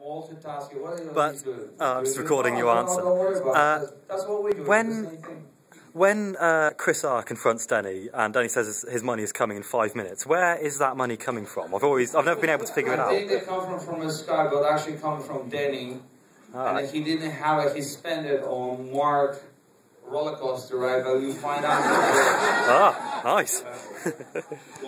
Multitasking. But, uh, I'm just recording your answer. Uh, when- When uh, Chris-R confronts Denny and Denny says his- money is coming in five minutes, where is that money coming from? I've always, I've never been able to figure it out. I think they come from from his sky, but actually coming from Denny. Ah. And if he didn't have it, he spent it on Mark roller coaster ride, but you find out. Ah, nice.